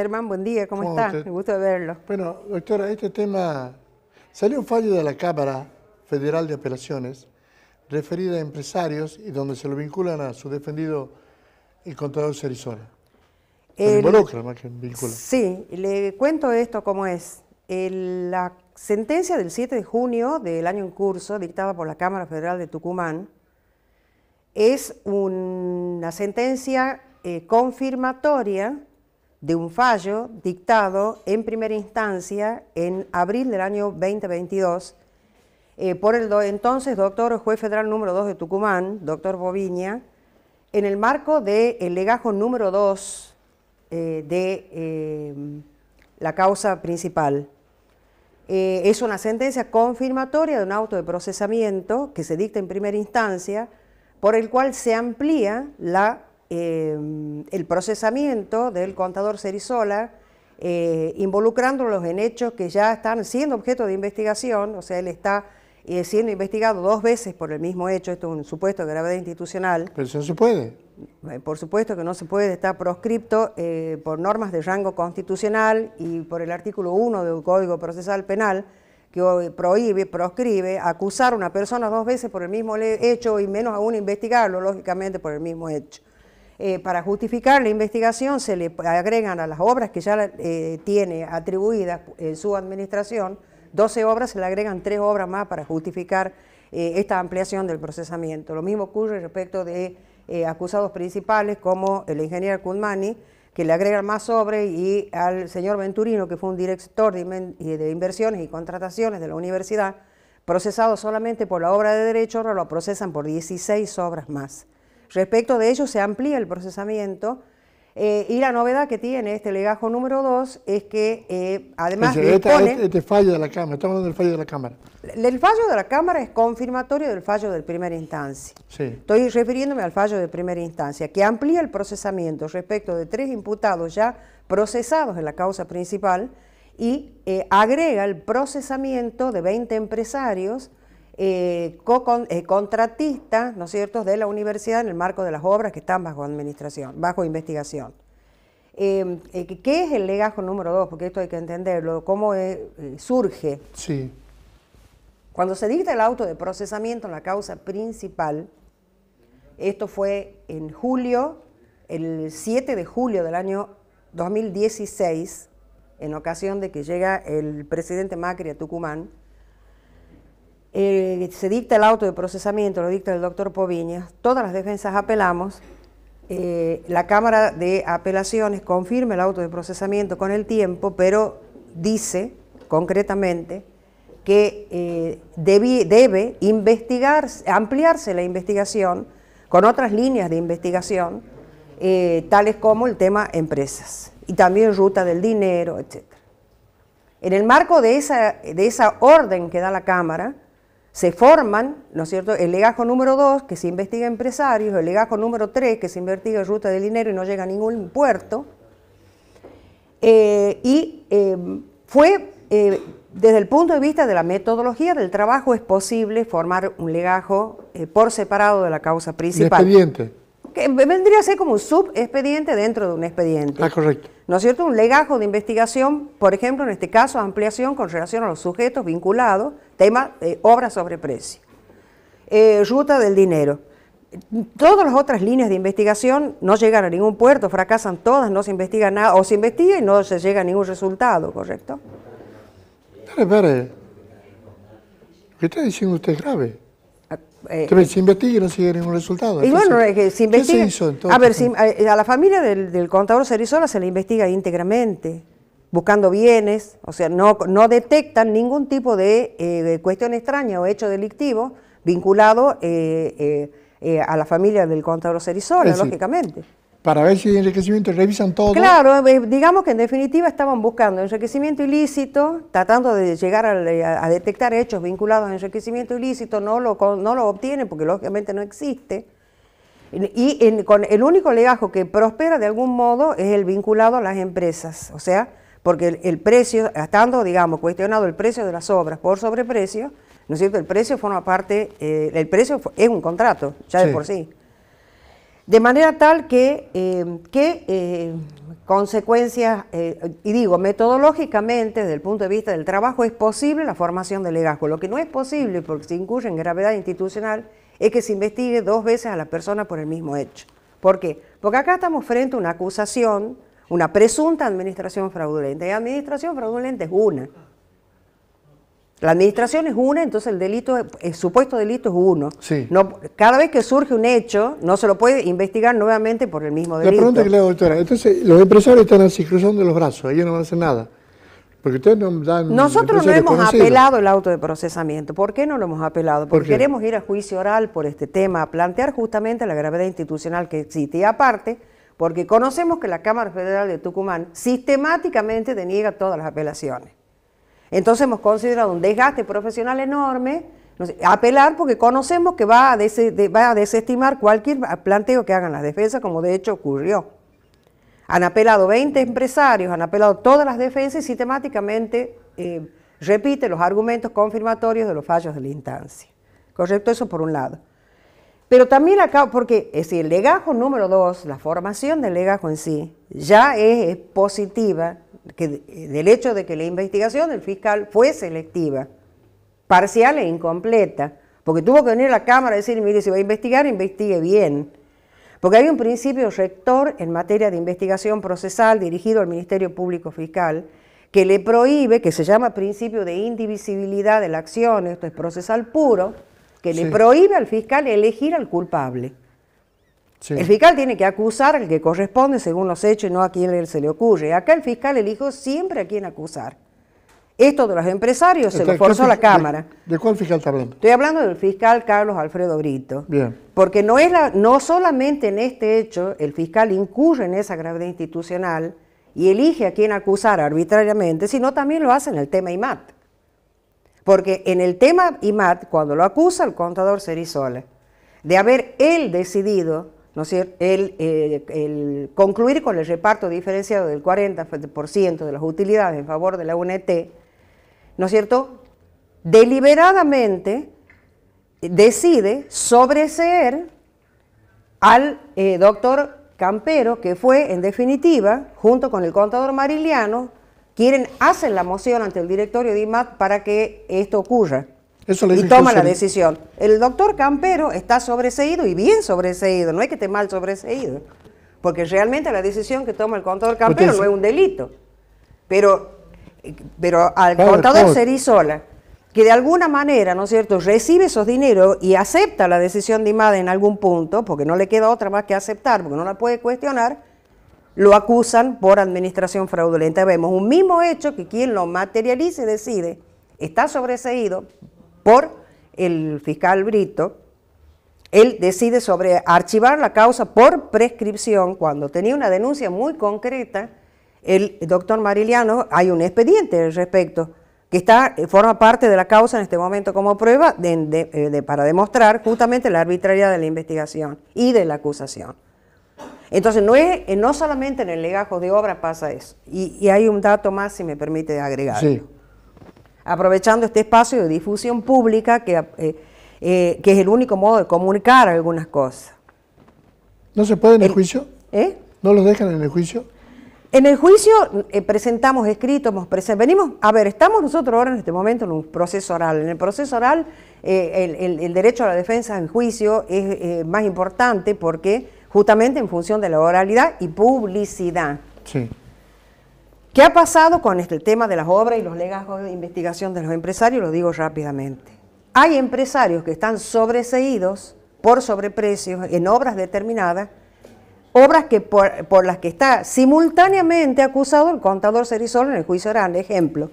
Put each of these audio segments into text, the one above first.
Germán, buen día, ¿cómo, está? Me gusta verlo. Bueno, doctora, este tema, salió un fallo de la Cámara Federal de Apelaciones referida a empresarios y donde se lo vinculan a su defendido el contador Cerizola. Se involucra más que vincula. Sí, le cuento esto como es. la sentencia del 7 de junio del año en curso, dictada por la Cámara Federal de Tucumán, es una sentencia eh, confirmatoria de un fallo dictado en primera instancia en abril del año 2022 eh, por el entonces doctor juez federal número 2 de Tucumán, doctor Boviña, en el marco del legajo número 2 eh, de eh, la causa principal. es una sentencia confirmatoria de un auto de procesamiento que se dicta en primera instancia, por el cual se amplía la, el procesamiento del contador Cerizola, involucrándolos en hechos que ya están siendo objeto de investigación, o sea, él está y siendo investigado dos veces por el mismo hecho, esto es un supuesto de gravedad institucional. Pero eso no se puede. Eh, por supuesto que no se puede, estar proscripto eh, por normas de rango constitucional y por el artículo 1 del Código Procesal Penal, que prohíbe, proscribe acusar a una persona dos veces por el mismo hecho y menos aún investigarlo, lógicamente, por el mismo hecho. Eh, para justificar la investigación se le agregan a las obras que ya tiene atribuidas en su administración 12 obras, se le agregan tres obras más para justificar eh, esta ampliación del procesamiento. Lo mismo ocurre respecto de eh, acusados principales como el ingeniero Kunmani, que le agregan más obras, y al señor Venturino, que fue un director de, inversiones y contrataciones de la universidad, procesado solamente por la obra de derecho, ahora lo procesan por 16 obras más. Respecto de ello se amplía el procesamiento eh, y la novedad que tiene este legajo número 2 es que eh, además este, este, este, fallo de la Cámara, estamos hablando del fallo de la Cámara. El fallo de la Cámara es confirmatorio del fallo de primera instancia. Sí. Estoy refiriéndome al fallo de primera instancia, que amplía el procesamiento respecto de tres imputados ya procesados en la causa principal y eh, agrega el procesamiento de 20 empresarios eh, eh, contratistas, ¿no es cierto?, de la universidad en el marco de las obras que están bajo administración, bajo investigación. Eh, ¿Qué es el legajo número dos? Porque esto hay que entenderlo, cómo surge. Sí. Cuando se dicta el auto de procesamiento en la causa principal, esto fue en julio, el 7 de julio del año 2016, en ocasión de que llega el presidente Macri a Tucumán, eh, se dicta el auto de procesamiento, lo dicta el doctor Poviña, todas las defensas apelamos, eh, la Cámara de Apelaciones confirma el auto de procesamiento con el tiempo, pero dice concretamente que eh, debe investigar, ampliarse la investigación con otras líneas de investigación, tales como el tema empresas y también ruta del dinero, etc. En el marco de esa, de esa orden que da la Cámara, se forman, ¿no es cierto?, el legajo número 2, que se investiga empresarios, el legajo número 3, que se investiga ruta de dinero y no llega a ningún puerto. Eh, y eh, fue, eh, desde el punto de vista de la metodología del trabajo, es posible formar un legajo por separado de la causa principal. expediente. Que vendría a ser como un subexpediente dentro de un expediente. Ah, correcto. ¿No es cierto? Un legajo de investigación, por ejemplo, en este caso, ampliación con relación a los sujetos vinculados, tema eh, obra sobre precio. Eh, ruta del dinero. Todas las otras líneas de investigación no llegan a ningún puerto, fracasan todas, no se investiga nada, o se investiga y no se llega a ningún resultado, ¿correcto? Espera, espera. ¿Qué está diciendo usted grave? Eh, se investiga y no sigue ningún resultado. Y bueno, es que se investiga. ¿Qué se hizo entonces? A ver, eh, a, la familia del, contador Cerizola se le investiga íntegramente, buscando bienes, o sea, no, no detectan ningún tipo de eh, cuestión extraña o hecho delictivo vinculado a la familia del contador Cerizola, lógicamente para ver si hay enriquecimiento, revisan todo. Claro, eh, digamos que en definitiva estaban buscando enriquecimiento ilícito, tratando de llegar a, detectar hechos vinculados a enriquecimiento ilícito, no lo, no lo obtienen porque lógicamente no existe. Y con el único legajo que prospera de algún modo es el vinculado a las empresas, o sea, porque el, precio, estando, digamos, cuestionado el precio de las obras por sobreprecio, ¿no es cierto? El precio forma parte, eh, el precio es un contrato, ya de por sí. De manera tal que, eh, que eh, consecuencias, eh, y digo, metodológicamente, desde el punto de vista del trabajo, es posible la formación de legazgo. Lo que no es posible, porque se incurre en gravedad institucional, es que se investigue dos veces a la persona por el mismo hecho. ¿Por qué? Porque acá estamos frente a una acusación, una presunta administración fraudulenta, y administración fraudulenta es una. La administración es una, entonces el delito, el supuesto delito es uno. Sí. No, cada vez que surge un hecho, no se lo puede investigar nuevamente por el mismo La delito. pregunta que le hago, doctora, entonces los empresarios están así cruzando los brazos, ellos no van a hacer nada. Porque ustedes no dan... Nosotros no hemos conocidos. apelado el auto de procesamiento. ¿Por qué no lo hemos apelado? ¿Por Porque queremos ir a juicio oral por este tema, a plantear justamente la gravedad institucional que existe. Y aparte, porque conocemos que la Cámara Federal de Tucumán sistemáticamente deniega todas las apelaciones. Entonces hemos considerado un desgaste profesional enorme, apelar porque conocemos que va a, desestimar cualquier planteo que hagan las defensas, como de hecho ocurrió. Han apelado 20 empresarios, han apelado todas las defensas y sistemáticamente eh, repite los argumentos confirmatorios de los fallos de la instancia. ¿Correcto? Eso por un lado. Pero también acá, porque es el legajo número dos, la formación del legajo en sí, ya es positiva que, de- del hecho de que la investigación del fiscal fue selectiva, parcial e incompleta, porque tuvo que venir a la Cámara y decir, mire, si va a investigar, investigue bien. Porque hay un principio rector en materia de investigación procesal dirigido al Ministerio Público Fiscal que le prohíbe, que se llama principio de indivisibilidad de la acción, esto es procesal puro, que Sí. le prohíbe al fiscal elegir al culpable. Sí. El fiscal tiene que acusar al que corresponde según los hechos y no a quien se le ocurre. Acá el fiscal eligió siempre a quien acusar. Esto de los empresarios se Está- lo forzó ¿qué la Cámara. ¿De, de cuál fiscal está hablando? Estoy hablando del fiscal Carlos Alfredo Brito. Bien. Porque no, es la- no solamente en este hecho el fiscal incurre en esa gravedad institucional y elige a quien acusar arbitrariamente, sino también lo hace en el tema IMAT. Porque en el tema IMAT, cuando lo acusa el contador Cerizola, de haber él decidido, ¿no es cierto?, el, eh, el concluir con el reparto diferenciado del 40% de las utilidades en favor de la UNT, ¿no es cierto?, deliberadamente decide sobreseer al eh, doctor Campero, que fue, en definitiva, junto con el contador Mariliano, quieren, hacen la moción ante el directorio de IMAT para que esto ocurra. Eso le y toma la decisión. El doctor Campero está sobreseído y bien sobreseído, no es que esté mal sobreseído, porque realmente la decisión que toma el contador Campero Usted no es un delito. Pero, pero al Claro, contador todo. Cerizola, que de alguna manera, ¿no es cierto?, recibe esos dineros y acepta la decisión de IMAD en algún punto, porque no le queda otra más que aceptar, porque no la puede cuestionar, lo acusan por administración fraudulenta. Vemos un mismo hecho que quien lo materializa y decide está sobreseído por el fiscal Brito. Él decide sobre archivar la causa por prescripción cuando tenía una denuncia muy concreta. El doctor Mariliano, hay un expediente al respecto que está, eh, forma parte de la causa en este momento como prueba eh, para demostrar justamente la arbitrariedad de la investigación y de la acusación. Entonces, no, es, eh, no solamente en el legajo de obra pasa eso. Y hay un dato más, si me permite agregar. Sí. Aprovechando este espacio de difusión pública, que, eh, eh, que es el único modo de comunicar algunas cosas. ¿No se puede en el El- juicio? ¿Eh? ¿No los dejan en el juicio? En el juicio eh, presentamos escritos, venimos, a ver, estamos nosotros ahora en este momento en un proceso oral. En el proceso oral, eh, el, el- el derecho a la defensa en juicio es eh, más importante porque justamente en función de la oralidad y publicidad. Sí. ¿Qué ha pasado con este tema de las obras y los legajos de investigación de los empresarios? Lo digo rápidamente. Hay empresarios que están sobreseídos por sobreprecios en obras determinadas, obras que por, las que está simultáneamente acusado el contador Cerizol en el juicio oral. Ejemplo,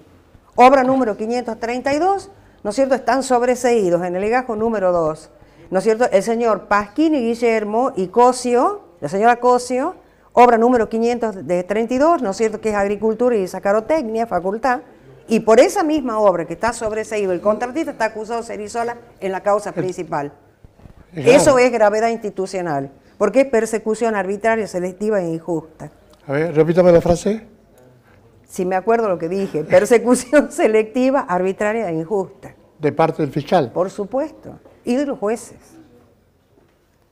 obra número 532, ¿no es cierto? Están sobreseídos en el legajo número 2, ¿no es cierto? El señor Pasquini Guillermo y Cosio, la señora Cosio, obra número 532, ¿no es cierto? Que es Agricultura y Sacarotecnia, facultad. Y por esa misma obra que está sobreseído, el contratista está acusado Cerizola en la causa principal. Eso es gravedad institucional, porque es persecución arbitraria, selectiva e injusta. A ver, repítame la frase. Si me acuerdo lo que dije, persecución selectiva, arbitraria e injusta, De parte del fiscal. por supuesto, y de los jueces.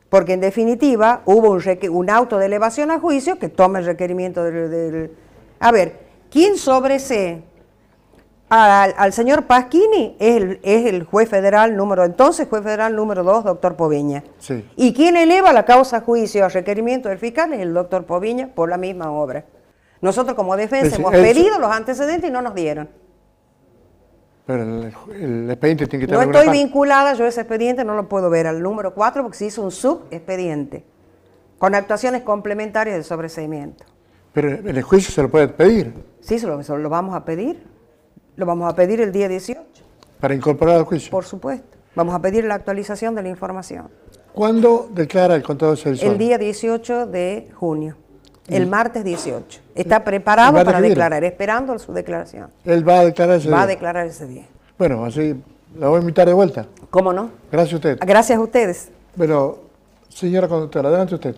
Porque en definitiva hubo un, auto de elevación a juicio que toma el requerimiento del... del- A ver, ¿quién sobresee al, al señor Pasquini? Es el, es el juez federal número, entonces juez federal número 2, doctor Poviña. Sí. ¿Y quién eleva la causa a juicio a requerimiento del fiscal? Es el doctor Poviña por la misma obra. Nosotros como defensa Es- hemos es- pedido los antecedentes y no nos dieron. Pero el, el expediente tiene que No estar alguna estoy parte. vinculada, yo ese expediente no lo puedo ver al número 4 porque se hizo un subexpediente con actuaciones complementarias de sobreseimiento. Pero el juicio se lo puede pedir Sí, se lo, se lo vamos a pedir. Lo vamos a pedir el día 18, para incorporar al juicio. por supuesto. Vamos a pedir la actualización de la información. ¿Cuándo declara el contador Cerizón? El día 18 de junio, el martes 18. Está preparado para declarar, esperando su declaración. Él va a declarar ese Va a día. declarar ese día. Bueno, así la voy a invitar de vuelta. ¿Cómo no? Gracias a usted. Gracias a ustedes. Bueno, señora conductora, adelante usted.